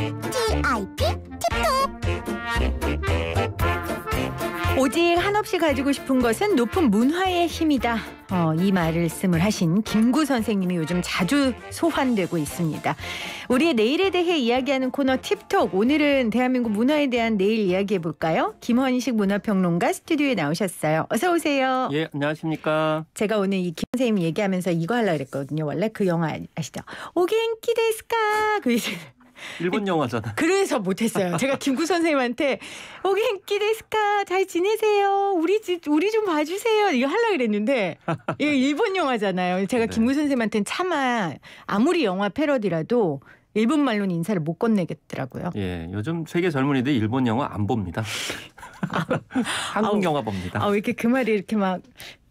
T.I.P. 오직 한없이 가지고 싶은 것은 높은 문화의 힘이다. 어, 이 말씀을 하신 김구 선생님이 요즘 자주 소환되고 있습니다. 우리의 내일에 대해 이야기하는 코너 팁톡. 오늘은 대한민국 문화에 대한 내일 이야기해 볼까요? 김헌식 문화평론가 스튜디오에 나오셨어요. 어서 오세요. 예, 안녕하십니까. 제가 오늘 이 김 선생님 얘기하면서 이거 하려고 그랬거든요. 원래 그 영화 아시죠? 오겐키 데스까? 그 이제 일본 영화잖아. 그래서 못했어요. 제가 김구 선생님한테 오겐키 데스까 잘 지내세요. 우리 집 우리 좀 봐주세요. 이거 하려 고 그랬는데 이거 일본 영화잖아요. 제가 네. 김구 선생님한테는 차마 아무리 영화 패러디라도 일본 말로는 인사를 못 건네겠더라고요. 예, 요즘 세계 젊은이들 일본 영화 안 봅니다. 한국 아우. 영화 봅니다. 아 왜 이렇게 그 말이 이렇게 막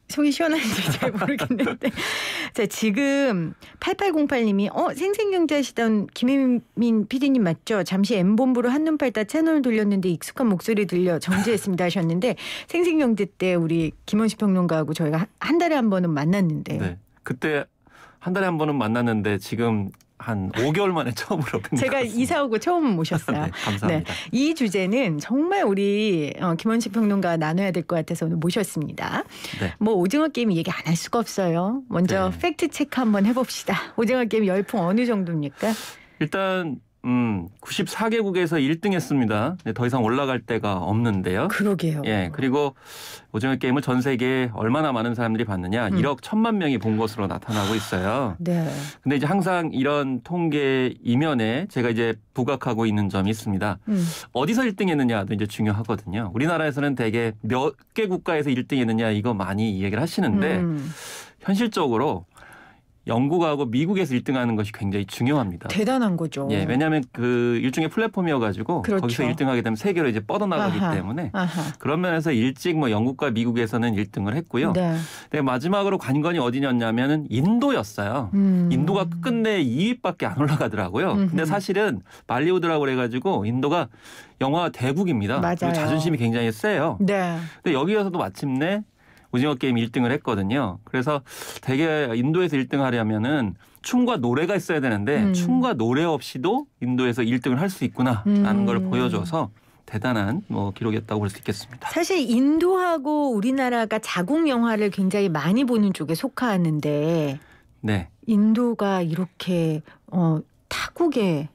속이 시원한지 잘 모르겠는데. 자, 지금 8808님이 어, 생생경제 하시던 김혜민 PD님 맞죠? 잠시 M본부로 한눈 팔다 채널 돌렸는데 익숙한 목소리 들려 정지했습니다 하셨는데 생생경제 때 우리 김원식 평론가하고 저희가 한- 한 달에 한 번은 만났는데 네, 그때 한 달에 한 번은 만났는데 지금 한 5개월 만에 처음으로 제가. 이사 오고 처음 모셨어요. 네, 감사합니다. 이 주제는 정말 우리 어, 김원식 평론가 나눠야 될 것 같아서 오늘 모셨습니다. 네. 뭐 오징어 게임 얘기 안 할 수가 없어요. 먼저 네. 팩트 체크 한번 해봅시다. 오징어 게임 열풍 어느 정도입니까? 일단 음, 94개국에서 1등 했습니다. 네, 더 이상 올라갈 데가 없는데요. 그러게요. 예, 그리고 오징어 게임을 전 세계에 얼마나 많은 사람들이 봤느냐, 음. 1억 1천만 명이 본 것으로 나타나고 있어요. 네. 근데 이제 항상 이런 통계 이면에 제가 이제 부각하고 있는 점이 있습니다. 음. 어디서 1등 했느냐도 이제 중요하거든요. 우리나라에서는 대개 몇 개 국가에서 1등 했느냐 이거 많이 이 얘기를 하시는데 음. 현실적으로 영국하고 미국에서 1등하는 것이 굉장히 중요합니다. 대단한 거죠. 예, 왜냐하면 그 일종의 플랫폼이어 가지고 그렇죠. 거기서 1등하게 되면 세계로 이제 뻗어나가기 아하. 때문에 아하. 그런 면에서 일찍 뭐 영국과 미국에서는 1등을 했고요. 네. 근데 마지막으로 관건이 어디냐면은 인도였어요. 음. 인도가 끝내 2위밖에 안 올라가더라고요. 음흠. 근데 사실은 발리우드라고 그래가지고 인도가 영화 대국입니다. 맞아요. 그리고 자존심이 굉장히 세요. 네. 근데 여기에서도 마침내 오징어 게임 1등을 했거든요. 그래서 되게 인도에서 1등 하려면은 춤과 노래가 있어야 되는데 음. 춤과 노래 없이도 인도에서 1등을 할 수 있구나라는 음. 걸 보여줘서 대단한 뭐 기록이었다고 볼 수 있겠습니다. 사실 인도하고 우리나라가 자국 영화를 굉장히 많이 보는 쪽에 속하는데 네. 인도가 이렇게 어 타국의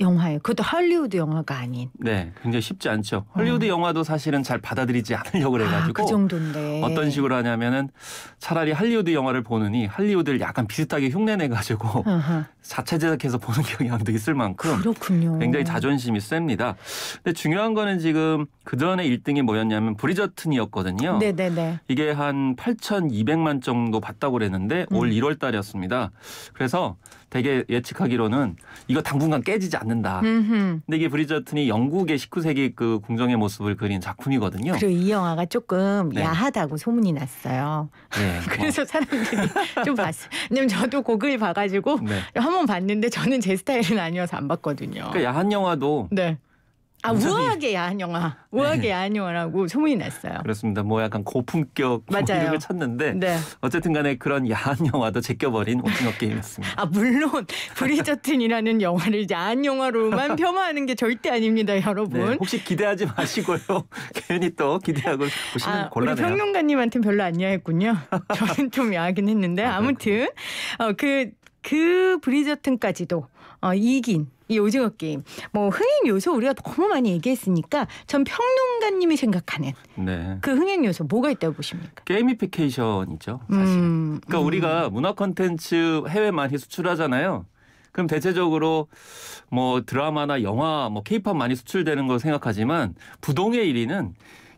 영화예요. 그것도 할리우드 영화가 아닌. 네, 굉장히 쉽지 않죠. 헐리우드 영화도 사실은 잘 받아들이지 않으려고 아, 그래가지고 그 정도인데. 어떤 식으로 하냐면은 차라리 할리우드 영화를 보느니 할리우드를 약간 비슷하게 흉내내 가지고 아하, 자체 제작해서 보는 경향도 있을 만큼 그렇군요. 굉장히 자존심이 셉니다. 근데 중요한 거는 지금 그 전에 1등이 뭐였냐면 브리저튼이었거든요. 네네네. 이게 한 8,200만 정도 봤다고 그랬는데 올 음. 1월 달이었습니다. 그래서 되게 예측하기로는 이거 당분간 깨지지 않는다. 음흠. 근데 이게 브리저튼이 영국의 19세기 그 궁정의 모습을 그린 작품이거든요. 그리고 이 영화가 조금 네. 야하다고 소문이 났어요. 네. 그래서 사람들이 좀 봤어요. 왜냐면 저도 곡을 봐가지고 뭐, 네. 한번 봤는데 저는 제 스타일은 아니어서 안 봤거든요. 그러니까 야한 영화도 네. 아 완전히- 우아하게 야한 영화, 우아하게 네. 야한 영화라고 소문이 났어요. 그렇습니다. 뭐 약간 고품격 뭐 맞아요. 이름을 찾는데 네. 어쨌든 간에 그런 야한 영화도 제껴버린 오징어 게임이었습니다. 아 물론 브리저튼이라는 영화를 야한 영화로만 폄하하는 게 절대 아닙니다, 여러분. 네, 혹시 기대하지 마시고요. 괜히 또 기대하고 보시면 아, 우리 곤란해요. 평론가님한테는 별로 안 야했군요. 저는 좀 야하긴 했는데 아, 아무튼 어, 그, 그 브리저튼까지도 어, 이긴 이 오징어 게임. 뭐 흥행 요소 우리가 너무 많이 얘기했으니까 전 평론가님이 생각하는 네. 그 흥행 요소 뭐가 있다고 보십니까? 게이미피케이션이죠. 사실. 음, 그러니까 음. 우리가 문화 콘텐츠 해외 많이 수출하잖아요. 그럼 대체적으로 뭐 드라마나 영화, 뭐 케이팝 많이 수출되는 거 생각하지만 부동의 1위는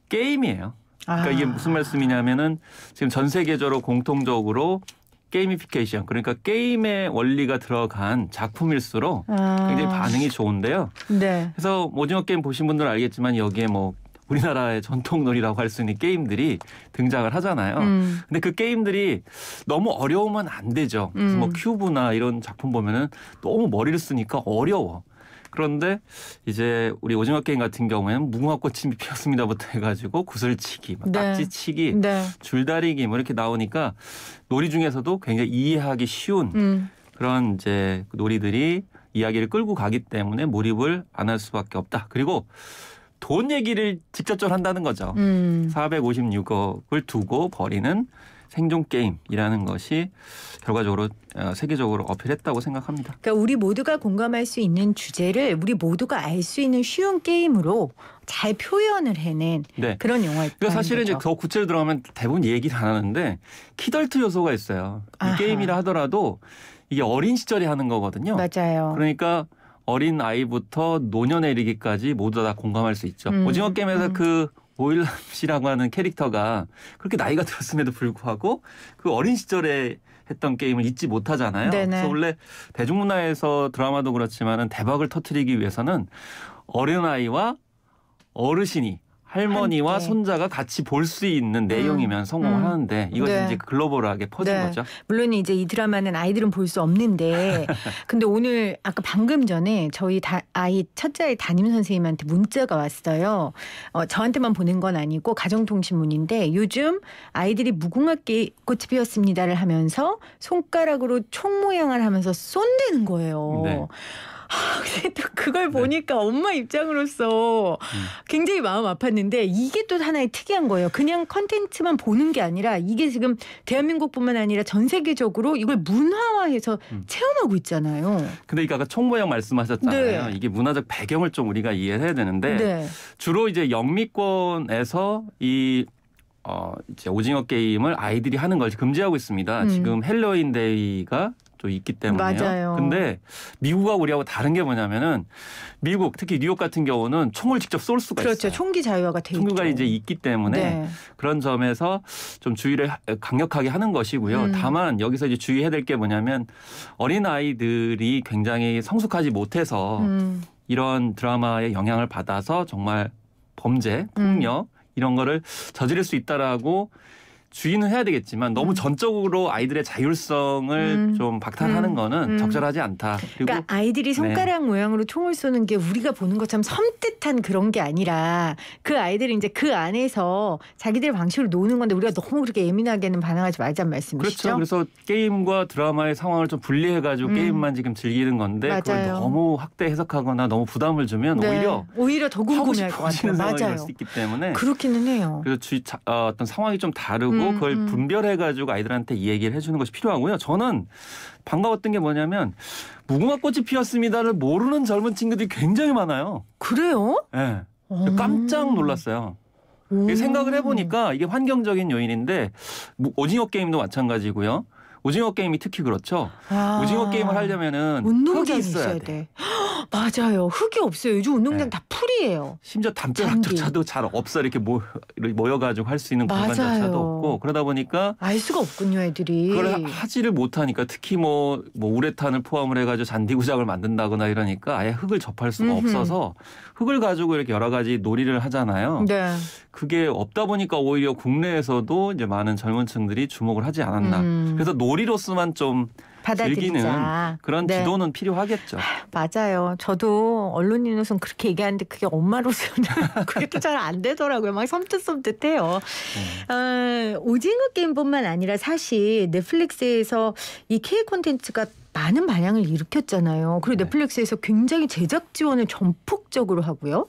게임이에요. 그러니까 아. 이게 무슨 말씀이냐면은 지금 전 세계적으로 공통적으로 게이미피케이션 그러니까 게임의 원리가 들어간 작품일수록 아. 굉장히 반응이 좋은데요. 네. 그래서 오징어 게임 보신 분들은 알겠지만 여기에 뭐 우리나라의 전통놀이라고 할 수 있는 게임들이 등장을 하잖아요. 음. 근데 그 게임들이 너무 어려우면 안 되죠. 그래서 음. 뭐 큐브나 이런 작품 보면은 너무 머리를 쓰니까 어려워. 그런데 이제 우리 오징어 게임 같은 경우에는 무궁화꽃이 피었습니다부터 해가지고 구슬치기, 막 네. 딱지치기, 네. 줄다리기 뭐 이렇게 나오니까 놀이 중에서도 굉장히 이해하기 쉬운 음. 그런 이제 놀이들이 이야기를 끌고 가기 때문에 몰입을 안 할 수밖에 없다. 그리고 돈 얘기를 직접적으로 한다는 거죠. 음. 456억을 두고 벌이는 생존 게임이라는 것이 결과적으로 어, 세계적으로 어필했다고 생각합니다. 그러니까 우리 모두가 공감할 수 있는 주제를 우리 모두가 알 수 있는 쉬운 게임으로 잘 표현을 해낸 네. 그런 영화였다. 그러니까 사실은 이제 더 구체로 들어가면 대부분 얘기를 안 하는데 키덜트 요소가 있어요. 이 아하. 게임이라 하더라도 이게 어린 시절에 하는 거거든요. 맞아요. 그러니까 어린 아이부터 노년에 이르기까지 모두 다 공감할 수 있죠. 음, 오징어 게임에서 음. 그 오일남 씨라고 하는 캐릭터가 그렇게 나이가 들었음에도 불구하고 그 어린 시절에 했던 게임을 잊지 못하잖아요. 네네. 그래서 원래 대중문화에서 드라마도 그렇지만은 대박을 터트리기 위해서는 어린 아이와 어르신이 할머니와 함께. 손자가 같이 볼 수 있는 내용이면 음. 하는데 이것이 네. 이제 글로벌하게 퍼진 네. 거죠. 물론 이제 이 드라마는 아이들은 볼 수 없는데 근데 오늘 아까 방금 전에 저희 다, 아이 첫째 담임 선생님한테 문자가 왔어요. 어, 저한테만 보낸 건 아니고 가정통신문인데 요즘 아이들이 무궁화 게- 꽃이 피었습니다를 하면서 손가락으로 총 모양을 하면서 쏜다는 거예요. 네. 아, 근데 또 그걸 보니까 엄마 입장으로서 음. 굉장히 마음 아팠는데 이게 또 하나의 특이한 거예요. 그냥 컨텐츠만 보는 게 아니라 이게 지금 대한민국뿐만 아니라 전 세계적으로 이걸 문화화해서 음. 체험하고 있잖아요. 근데 아까 총 모양 말씀하셨잖아요. 네. 이게 문화적 배경을 좀 우리가 이해를 해야 되는데 네. 주로 이제 영미권에서 이 어, 이제 오징어 게임을 아이들이 하는 걸 금지하고 있습니다. 음. 지금 헬로윈 데이가 또 있기 때문에요. 맞아요. 근데 미국하고 우리하고 다른 게 뭐냐면은 미국 특히 뉴욕 같은 경우는 총을 직접 쏠 수가 그렇죠. 있어요. 총기 자유화가 돼 있죠. 총기가 이제 있기 때문에 네. 그런 점에서 좀 주의를 하- 강력하게 하는 것이고요. 음. 다만 여기서 이제 주의해야 될 게 뭐냐면 어린 아이들이 굉장히 성숙하지 못해서 음. 이런 드라마의 영향을 받아서 정말 범죄, 폭력 이런 거를 저지를 수 있다라고 주의는 해야 되겠지만 너무 음. 전적으로 아이들의 자율성을 음. 좀 박탈하는 음. 거는 음. 적절하지 않다. 그리고 그러니까 아이들이 손가락 모양으로 총을 쏘는 게 우리가 보는 것처럼 섬뜩한 그런 게 아니라 그 아이들이 이제 그 안에서 자기들 방식으로 노는 건데 우리가 너무 그렇게 예민하게는 반응하지 말자는 말씀이시죠? 그렇죠. 그래서 게임과 드라마의 상황을 좀 분리해 가지고 음. 게임만 지금 즐기는 건데 그걸 맞아요. 너무 확대 해석하거나 너무 부담을 주면 네. 오히려 오히려 더 궁금해할 것 같아요. 맞아요. 수 있기 때문에 그렇기는 해요. 그래서 주, 자, 어, 어떤 상황이 좀 다르고 음, 그걸 음. 분별해 가지고 아이들한테 이 얘기를 해주는 것이 필요하고요. 저는 반가웠던 게 뭐냐면 무궁화 꽃이 피었습니다를 모르는 젊은 친구들이 굉장히 많아요. 그래요? 예. 음. 깜짝 놀랐어요. 오. 생각을 해보니까 이게 환경적인 요인인데 뭐 오징어 게임도 마찬가지고요. 오징어 게임이 특히 그렇죠. 아. 오징어 게임을 하려면은 흙이 운동장이 있어야 있어야 돼. 돼. 맞아요. 흙이 없어요. 요즘 운동장 네. 다 풀이에요. 심지어. 담벼락조차도 잘 없어 이렇게 모, 모여가지고 할 수 있는 공간조차도 맞아요. 없고 그러다 보니까 알 수가 없군요, 애들이. 그걸 하- 하지를 못하니까 특히 뭐, 뭐 우레탄을 포함을 해가지고 잔디구작을 만든다거나 이러니까 아예 흙을 접할 수가 음흠. 없어서 흙을 가지고 이렇게 여러 가지 놀이를 하잖아요. 네. 그게 없다 보니까 오히려 국내에서도 이제 많은 젊은 층들이 주목을 하지 않았나. 음. 그래서 놀이로서만 좀 받아들이자. 그런 네. 지도는 필요하겠죠. 맞아요. 저도 언론인으로서는 그렇게 얘기하는데 그게 엄마로서는 그게 또잘안 되더라고요. 막 섬뜩섬뜩해요. 네. 어, 오징어 게임뿐만 아니라 사실 넷플릭스에서 이 K 콘텐츠가 많은 반향을 일으켰잖아요. 그리고 네. 넷플릭스에서 굉장히 제작 지원을 전폭적으로 하고요.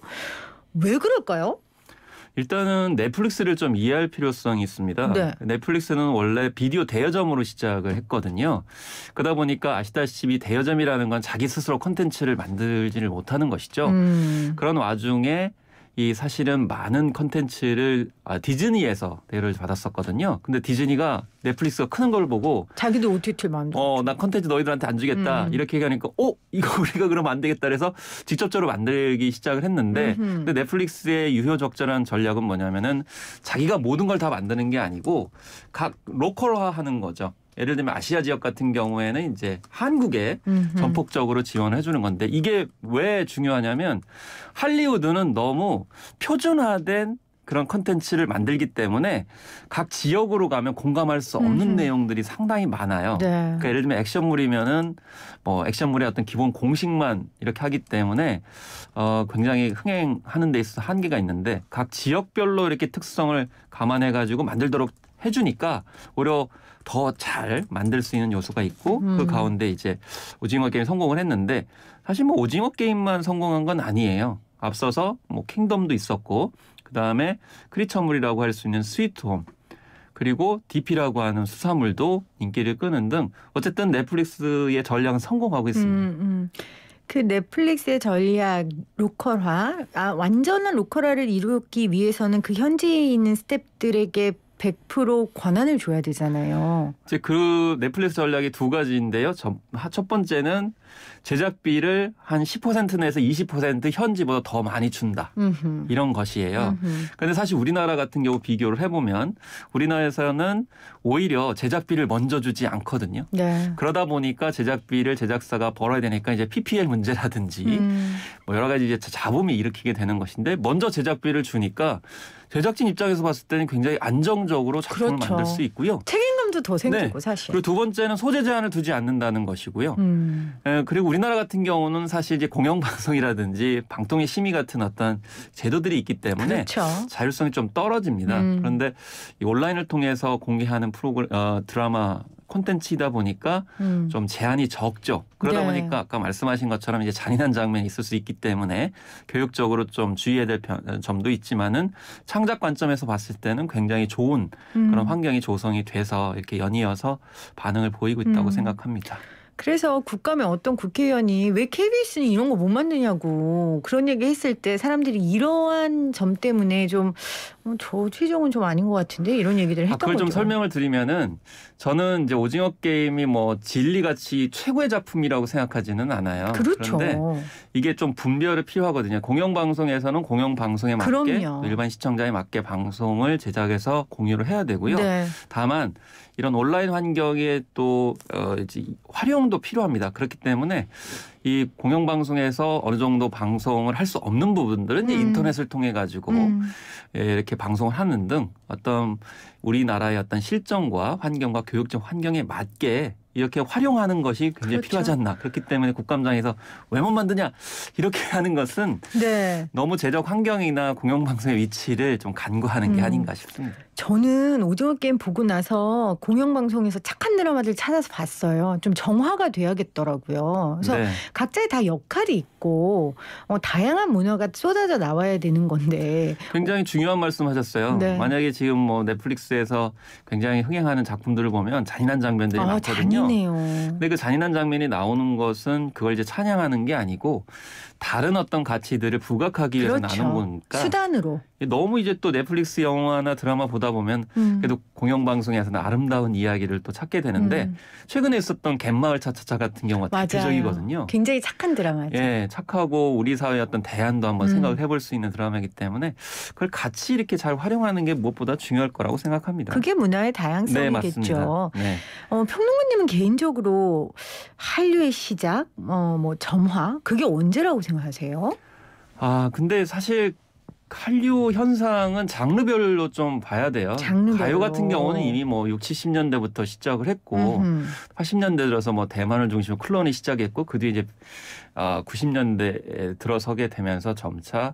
왜 그럴까요? 일단은 넷플릭스를 좀 이해할 필요성이 있습니다. 네. 넷플릭스는 원래 비디오 대여점으로 시작을 했거든요. 그러다 보니까 아시다시피 대여점이라는 건 자기 스스로 콘텐츠를 만들지를 못하는 것이죠. 음. 그런 와중에 이 사실은 많은 콘텐츠를 아, 디즈니에서 대여를 받았었거든요. 근데 디즈니가 넷플릭스가 크는 걸 보고 자기도 OTT를 만들어. 어, 나 컨텐츠 너희들한테 안 주겠다. 음. 이렇게 얘기하니까, 어, 이거 우리가 그러면 안 되겠다. 그래서 직접적으로 만들기 시작을 했는데, 음흠. 근데 넷플릭스의 유효적절한 전략은 뭐냐면은 자기가 모든 걸 다 만드는 게 아니고 각 로컬화 하는 거죠. 예를 들면 아시아 지역 같은 경우에는 이제 한국에 음흠. 전폭적으로 지원을 해주는 건데 이게 왜 중요하냐면 할리우드는 너무 표준화된 그런 컨텐츠를 만들기 때문에 각 지역으로 가면 공감할 수 없는 음흠. 내용들이 상당히 많아요. 네. 그러니까 예를 들면 액션물이면은 뭐 액션물의 어떤 기본 공식만 이렇게 하기 때문에 어 굉장히 흥행하는 데 있어서 한계가 있는데 각 지역별로 이렇게 특성을 감안해 가지고 만들도록 해주니까 오히려 더 잘 만들 수 있는 요소가 있고 음. 그 가운데 이제 오징어 게임 성공을 했는데 사실 뭐 오징어 게임만 성공한 건 아니에요. 앞서서 뭐 킹덤도 있었고 그 다음에 크리처물이라고 할 수 있는 스위트홈 그리고 DP라고 하는 수사물도 인기를 끄는 등 어쨌든 넷플릭스의 전략은 성공하고 있습니다. 음, 음. 그 넷플릭스의 전략 로컬화, 아, 완전한 로컬화를 이루기 위해서는 그 현지에 있는 스탭들에게 100% 권한을 줘야 되잖아요. 이제 그 넷플릭스 전략이 두 가지인데요. 첫 번째는 제작비를 한 10% 내에서 20% 현지보다 더 많이 준다. 음흠. 이런 것이에요. 음흠. 근데 사실 우리나라 같은 경우 비교를 해보면 우리나라에서는 오히려 제작비를 먼저 주지 않거든요. 네. 그러다 보니까 제작비를 제작사가 벌어야 되니까 이제 PPL 문제라든지 음. 뭐 여러 가지 이제 잡음이 일으키게 되는 것인데 먼저 제작비를 주니까 제작진 입장에서 봤을 때는 굉장히 안정적으로 작품을 그렇죠. 만들 수 있고요. 책임 감도 더 생기고 네. 사실. 그리고 두 번째는 소재 제한을 두지 않는다는 것이고요. 음. 에, 그리고 우리나라 같은 경우는 사실 이제 공영 방송이라든지 방통위 심의 같은 어떤 제도들이 있기 때문에 그렇죠. 자율성이 좀 떨어집니다. 음. 그런데 이 온라인을 통해서 공개하는 프로그램 어, 드라마 콘텐츠이다 보니까 음. 좀 제한이 적죠. 그러다 네. 보니까 아까 말씀하신 것처럼 이제 잔인한 장면이 있을 수 있기 때문에 교육적으로 좀 주의해야 될 편- 점도 있지만은 창작 관점에서 봤을 때는 굉장히 좋은 음. 그런 환경이 조성이 돼서 이렇게 연이어서 반응을 보이고 있다고 음. 생각합니다. 그래서 국감에 어떤 국회의원이 왜 KBS는 이런 거 못 만드냐고 그런 얘기 했을 때 사람들이 이러한 점 때문에 좀 어, 저 취정은 좀 아닌 것 같은데 이런 얘기들을 아, 했던 그걸 거죠. 좀 설명을 드리면은 저는 이제 오징어 게임이 뭐 진리같이 최고의 작품이라고 생각하지는 않아요. 그렇죠. 런데 이게 좀 분별이 필요하거든요. 공영방송에서는 공영방송에 맞게 일반 시청자에 맞게 방송을 제작해서 공유를 해야 되고요. 네. 다만 이런 온라인 환경에 또 어, 이제 활용도 필요합니다. 그렇기 때문에 이 공영방송에서 어느 정도 방송을 할 수 없는 부분들은 음. 인터넷을 통해 가지고 음. 예, 이렇게 방송을 하는 등 어떤 우리나라의 어떤 실정과 환경과 교육적 환경에 맞게 이렇게 활용하는 것이 굉장히 그렇죠. 필요하지 않나. 그렇기 때문에 국감장에서 왜 못 만드냐 이렇게 하는 것은 네. 너무 제작 환경이나 공영방송의 위치를 좀 간과하는 게 음. 아닌가 싶습니다. 저는 오징어 게임 보고 나서 공영방송에서 착한 드라마들 찾아서 봤어요. 좀 정화가 돼야겠더라고요. 그래서 네. 각자의 다 역할이 있고 어, 다양한 문화가 쏟아져 나와야 되는 건데 굉장히 중요한 말씀하셨어요. 네. 만약에 지금 뭐 넷플릭스에서 굉장히 흥행하는 작품들을 보면 잔인한 장면들이 아 많거든요. 잔인해요. 근데 그 잔인한 장면이 나오는 것은 그걸 이제 찬양하는 게 아니고 다른 어떤 가치들을 부각하기 위해서 그렇죠. 나는 거니까 수단으로. 너무 이제 또 넷플릭스 영화나 드라마 보다 보면 음. 그래도 공영방송에서는 아름다운 이야기를 또 찾게 되는데 음. 최근에 있었던 갯마을 차차차 같은 경우가. 대표적이거든요. 굉장히 착한 드라마죠. 예, 착하고 우리 사회의 어떤 대안도 한번 음. 생각을 해볼 수 있는 드라마이기 때문에 그걸 같이 이렇게 잘 활용하는 게 무엇보다 중요할 거라고 생각합니다. 그게 문화의 네, 다양성이겠죠. 맞습니다. 네. 어, 평론가님은 개인적으로 한류의 시작, 어, 뭐 점화, 그게 언제라고 생각하세요? 아, 근데 사실 한류 현상은 장르별로 좀 봐야 돼요. 장르별로. 가요 같은 경우는 이미 뭐 6, 70년대부터 시작을 했고 음흠. 80년대 들어서 뭐 대만을 중심으로 클론이 시작했고 그 뒤에 이제 아 90년대에 들어서게 되면서 점차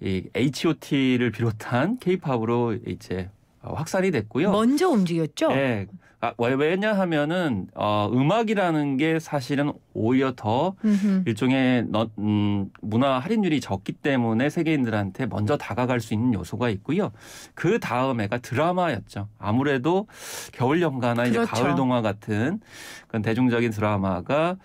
이 H.O.T.를 비롯한 K-팝으로 이제 어, 확산이 됐고요. 먼저 움직였죠. 예. 아, 왜- 왜냐 하면은 어, 음악이라는 게 사실은 오히려 더 음흠. 일종의 너- 음, 문화 할인율이 적기 때문에 세계인들한테 먼저 다가갈 수 있는 요소가 있고요. 그 다음에가 드라마였죠. 아무래도 겨울 연가나 이제 그렇죠. 가을 동화 같은 그런 대중적인 드라마가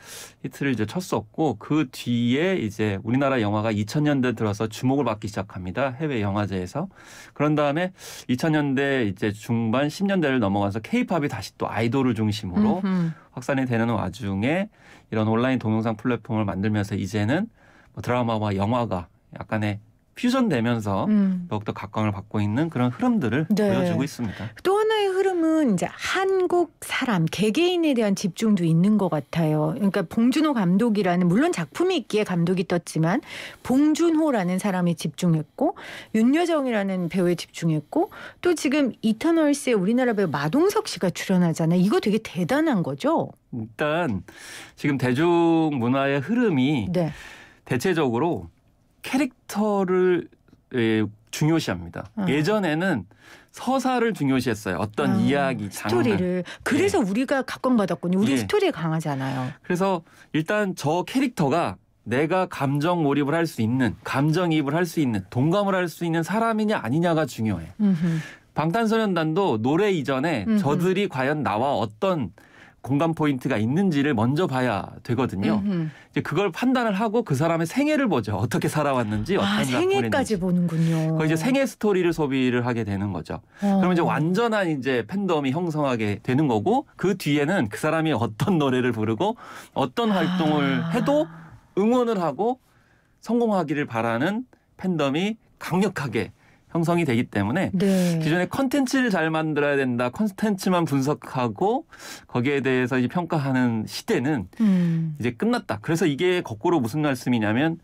히트를 이제 쳤었고 그 뒤에 이제 우리나라 영화가 2000년대 들어서 주목을 받기 시작합니다. 해외 영화제에서. 그런 다음에 2000년대 이제 중반 10년대를 넘어가서 케이팝이 다시 또 아이돌을 중심으로 음흠. 확산이 되는 와중에 이런 온라인 동영상 플랫폼을 만들면서 이제는 뭐 드라마와 영화가 약간의 퓨전되면서 음. 더욱더 각광을 받고 있는 그런 흐름들을 네. 보여주고 있습니다. 또 흐름은 이제 한국 사람 개개인에 대한 집중도 있는 것 같아요. 그러니까 봉준호 감독이라는 물론 작품이 있기에 감독이 떴지만 봉준호라는 사람에 집중했고 윤여정이라는 배우에 집중했고 또 지금 이터널스에 우리나라 배우 마동석 씨가 출연하잖아요. 이거 되게 대단한 거죠. 일단 지금 대중 문화의 흐름이 네. 대체적으로 캐릭터를 예, 중요시합니다. 어. 예전에는 서사를 중요시했어요. 어떤 아, 이야기, 장르. 스토리를 그래서 우리가 각광받았군요. 우리 예. 스토리에 강하잖아요. 그래서 일단 저 캐릭터가 내가 감정 몰입을 할 수 있는 감정이입을 할 수 있는 동감을 할 수 있는 사람이냐 아니냐가 중요해. 음흠. 방탄소년단도 노래 이전에 음흠. 저들이 과연 나와 어떤 공감 포인트가 있는지를 먼저 봐야 되거든요. 음흠. 이제 그걸 판단을 하고 그 사람의 생애를 보죠. 어떻게 살아왔는지 어떤 아, 생애까지. 보는군요. 그 이제 생애 스토리를 소비를 하게 되는 거죠. 어. 그러면 이제 완전한 이제 팬덤이 형성하게 되는 거고 그 뒤에는 그 사람이 어떤 노래를 부르고 어떤 활동을 아. 해도 응원을 하고 성공하기를 바라는 팬덤이 강력하게 형성이 되기 때문에 네. 기존에 컨텐츠를 잘 만들어야 된다. 컨텐츠만 분석하고 거기에 대해서 이제 평가하는 시대는 음. 이제 끝났다. 그래서 이게 거꾸로 무슨 말씀이냐면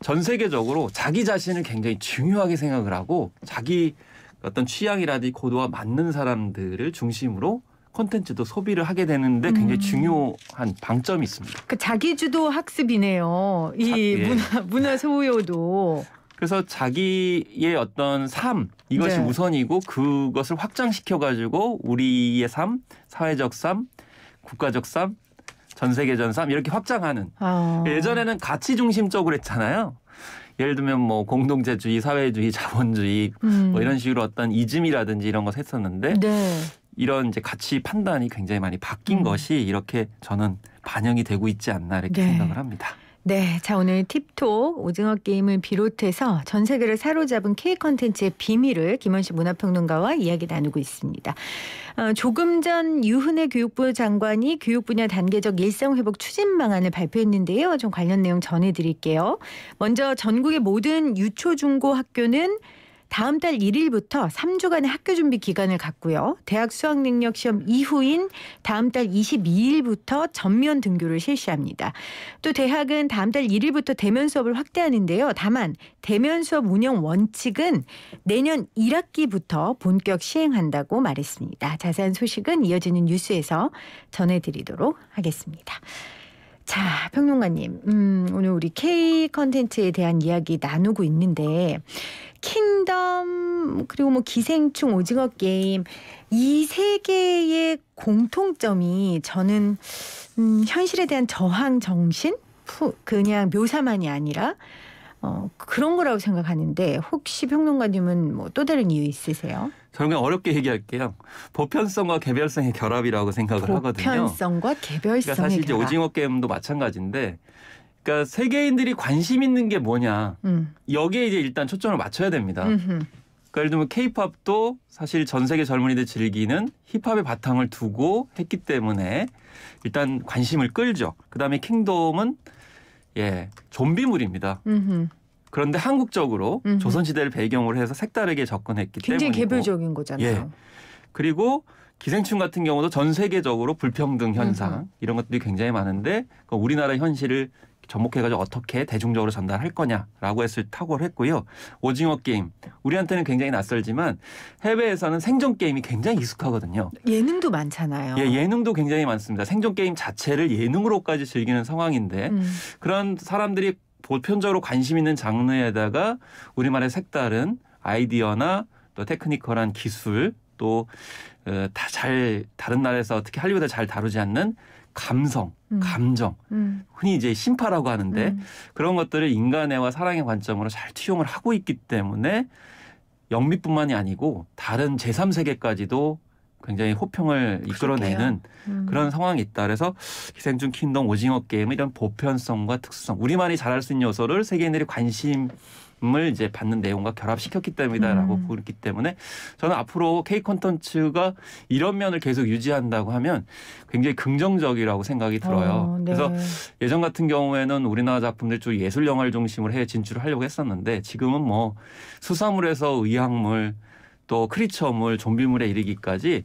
전 세계적으로 자기 자신을 굉장히 중요하게 생각을 하고 자기 어떤 취향이라든지 고도와 맞는 사람들을 중심으로 콘텐츠도 소비를 하게 되는데 굉장히 음. 중요한 방점이 있습니다. 그 자기주도 학습이네요. 이 자, 예. 문화 문화 소요도. 그래서 자기의 어떤 삶 이것이 네. 우선이고 그것을 확장시켜 가지고 우리의 삶, 사회적 삶, 국가적 삶, 전 세계 전 삶 이렇게 확장하는 아. 예전에는 가치 중심적으로 했잖아요. 예를 들면 뭐 공동체주의, 사회주의, 자본주의 음. 뭐 이런 식으로 어떤 이즘이라든지 이런 것 했었는데 네. 이런 이제 가치 판단이 굉장히 많이 바뀐 음. 것이 이렇게 저는 반영이 되고 있지 않나 이렇게 네. 생각을 합니다. 네, 자 오늘 팁톡 오징어 게임을 비롯해서 전 세계를 사로잡은 K 컨텐츠의 비밀을 김원식 문화평론가와 이야기 나누고 있습니다. 어, 조금 전 유은혜 교육부 장관이 교육 분야 단계적 일상 회복 추진 방안을 발표했는데요. 좀 관련 내용 전해드릴게요. 먼저 전국의 모든 유초 중고 학교는 다음 달 1일부터 3주간의 학교 준비 기간을 갖고요. 대학 수학 능력 시험 이후인 다음 달 22일부터 전면 등교를 실시합니다. 또 대학은 다음 달 1일부터 대면 수업을 확대하는데요. 다만 대면 수업 운영 원칙은 내년 1학기부터 본격 시행한다고 말했습니다. 자세한 소식은 이어지는 뉴스에서 전해드리도록 하겠습니다. 자, 평론가님, 음, 오늘 우리 K 컨텐츠에 대한 이야기 나누고 있는데, 킹덤, 그리고 뭐 기생충, 오징어 게임, 이 세 개의 공통점이 저는, 음, 현실에 대한 저항 정신? 푸, 그냥 묘사만이 아니라, 어, 그런 거라고 생각하는데, 혹시 평론가님은 뭐 또 다른 이유 있으세요? 저는 그냥 어렵게 얘기할게요. 보편성과 개별성의 결합이라고 생각을 하거든요. 보편성과 그러니까 개별성의 사실 이제 결합. 오징어 게임도 마찬가지인데, 그러니까 세계인들이 관심 있는 게 뭐냐 음, 여기에 이제 일단 초점을 맞춰야 됩니다. 음흠. 그러니까 예를 들면 케이팝도 사실 전 세계 젊은이들 즐기는 힙합의 바탕을 두고 했기 때문에 일단 관심을 끌죠. 그다음에 킹덤은 예 좀비물입니다. 음흠. 그런데 한국적으로 음흠. 조선시대를 배경으로 해서 색다르게 접근했기 굉장히 때문이고 개별적인 거잖아요. 예. 그리고 기생충 같은 경우도 전 세계적으로 불평등 현상 음흠. 이런 것들이 굉장히 많은데 그 우리나라 현실을 접목해가지고 어떻게 대중적으로 전달할 거냐라고 했을 탁월을 했고요. 오징어 게임 우리한테는 굉장히 낯설지만 해외에서는 생존 게임이 굉장히 익숙하거든요. 예능도 많잖아요. 예, 예능도 굉장히 많습니다. 생존 게임 자체를 예능으로까지 즐기는 상황인데 음. 그런 사람들이 보편적으로 관심 있는 장르에다가 우리말의 색다른 아이디어나 또 테크니컬한 기술 또 어, 다잘 다른 나라에서 특히 할리우드에 잘 다루지 않는 감성, 음. 감정, 음. 흔히 이제 심파라고 하는데 음. 그런 것들을 인간애와 사랑의 관점으로 잘 투영을 하고 있기 때문에 영미뿐만이 아니고 다른 제3세계까지도 굉장히 호평을 이끌어내는 음. 그런 상황이 있다. 그래서 기생충, 킹덤, 오징어 게임 이런 보편성과 특수성, 우리만이 잘할 수 있는 요소를 세계인들이 관심 을 이제 받는 내용과 결합시켰기 때문이다라고 음. 보기 때문에 저는 앞으로 K 콘텐츠가 이런 면을 계속 유지한다고 하면 굉장히 긍정적이라고 생각이 들어요. 어, 네. 그래서 예전 같은 경우에는 우리나라 작품들 쪽 예술 영화를 중심으로 해외 진출을 하려고 했었는데 지금은 뭐 수사물에서 의학물 또 크리처물, 좀비물에 이르기까지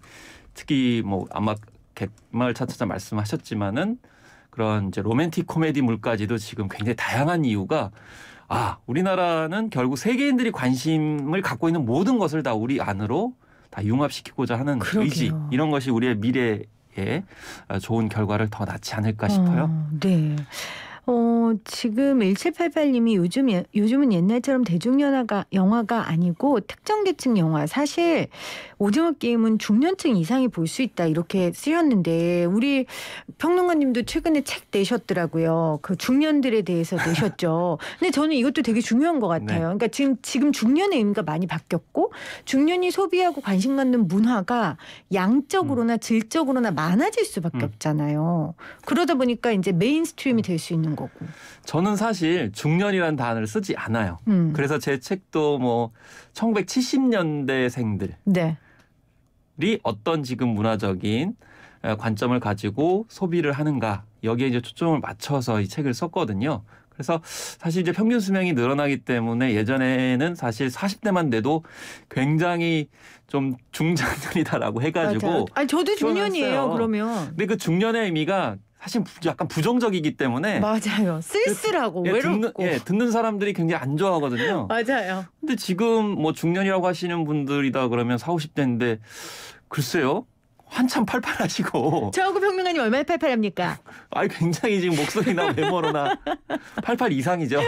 특히 뭐 아마 갯마을 차차차 말씀하셨지만은 그런 이제 로맨틱 코미디물까지도 지금 굉장히 다양한 이유가 아 우리나라는 결국 세계인들이 관심을 갖고 있는 모든 것을 다 우리 안으로 다 융합시키고자 하는 그러게요. 의지 이런 것이 우리의 미래에 좋은 결과를 더 낳지 않을까 싶어요. 어, 네. 어, 지금 1788님이 요즘 예- 요즘은 옛날처럼 대중영화가 영화가 아니고 특정 계층 영화. 사실 오징어 게임은 중년층 이상이 볼 수 있다 이렇게 쓰였는데 우리 평론가님도 최근에 책 내셨더라고요. 그 중년들에 대해서 내셨죠. 근데 저는 이것도 되게 중요한 것 같아요. 네. 그러니까 지금 지금 중년의 의미가 많이 바뀌었고 중년이 소비하고 관심 갖는 문화가 양적으로나 질적으로나 많아질 수밖에 음. 없잖아요. 그러다 보니까 이제 mainstream이 될 수 있는 거고. 저는 사실 중년이라는 단어를 쓰지 않아요. 음. 그래서 제 책도 뭐 1970년대생들이 네. 어떤 지금 문화적인 에, 관점을 가지고 소비를 하는가 여기에 이제 초점을 맞춰서 이 책을 썼거든요. 그래서 사실 이제 평균 수명이 늘어나기 때문에 예전에는 사실 40대만 돼도 굉장히 좀 중장년이다라고 해가지고 맞아요. 아니 저도 중년이에요. 그러면 근데 그 중년의 의미가 사실 부- 약간 부정적이기 때문에 맞아요. 쓸쓸하고 예, 듣는, 외롭고. 예, 듣는 사람들이 굉장히 안 좋아하거든요. 맞아요. 근데 지금 뭐 중년이라고 하시는 분들이다 그러면 4, 50대인데 글쎄요. 한참 팔팔하시고 저하고 평론가님 얼마나 팔팔합니까? 아이 굉장히 지금 목소리나 외모로나 88 이상이죠.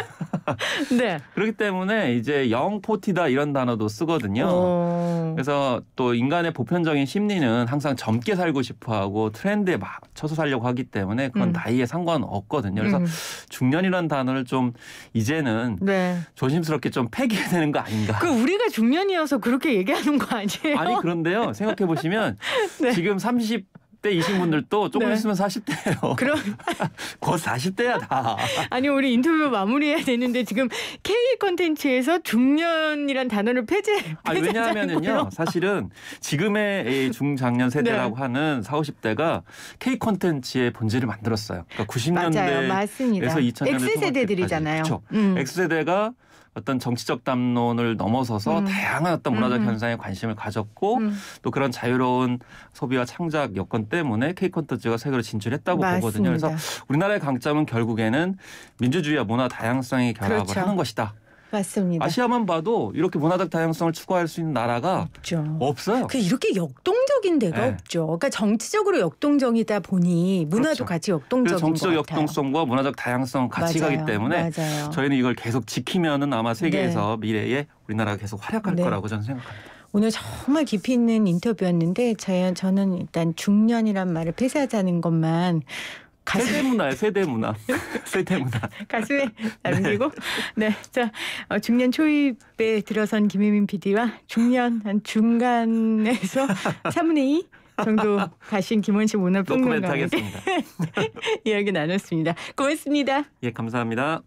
네. 그렇기 때문에 이제 영포티다 이런 단어도 쓰거든요. 어. 그래서 또 인간의 보편적인 심리는 항상 젊게 살고 싶어 하고 트렌드에 맞춰서 살려고 하기 때문에 그건 음. 나이에 상관 없거든요. 그래서 음. 중년이라는 단어를 좀 이제는 네. 조심스럽게 좀 폐기해야 되는 거 아닌가. 그 우리가 중년이어서 그렇게 얘기하는 거 아니에요? 아니 그런데요. 생각해 보시면 네. 지금 30 대이신 분들도 조금 네. 있으면 40대예요. 그럼 곧 40대야 다. 아니 우리 인터뷰 마무리해야 되는데 지금 K 컨텐츠에서 중년이란 단어를 폐지 폐지하자고요? 왜냐하면은요. 사실은 지금의 이 중장년 세대라고 네. 하는 4, 50대가 K 콘텐츠의 본질을 만들었어요. 그러니까 90년대 맞아요, 맞습니다. 에서 2000 년대 X 세대들이잖아요. 그쵸. 음. X세대가 어떤 정치적 담론을 넘어서서 음. 다양한 어떤 문화적 음. 현상에 관심을 가졌고 음. 또 그런 자유로운 소비와 창작 여건 때문에 K 콘텐츠가 세계로 진출했다고 보거든요. 그래서 맞습니다. 우리나라의 강점은 결국에는 민주주의와 문화 다양성의 결합을 그렇죠. 하는 것이다. 맞습니다. 아시아만 봐도 이렇게 문화적 다양성을 추구할 수 있는 나라가 없죠. 없어요. 그 이렇게 역동적인 데가 네. 없죠. 그러니까 정치적으로 역동적이다 보니 문화도 그렇죠. 같이 역동적인 정치적. 역동성과 문화적 다양성 같이 맞아요. 가기 때문에 맞아요. 저희는 이걸 계속 지키면은 아마 세계에서 미래에 우리나라가 계속 활약할 네. 거라고 저는 생각합니다. 오늘 정말 깊이 있는 인터뷰였는데 저, 저는 일단 중년이란 말을 폐쇄하자는 것만 가슴, 세대 문화예요, 세대 문화. 세대 문화. 가슴에 남기고 네, 자 어, 중년 초입에 들어선 김혜민 PD와 중년 한 중간에서 3분의 2 정도 가신 김원식 문화 평론가와 함께 하겠습니다. 이야기 나눴습니다. 고맙습니다. 예, 감사합니다.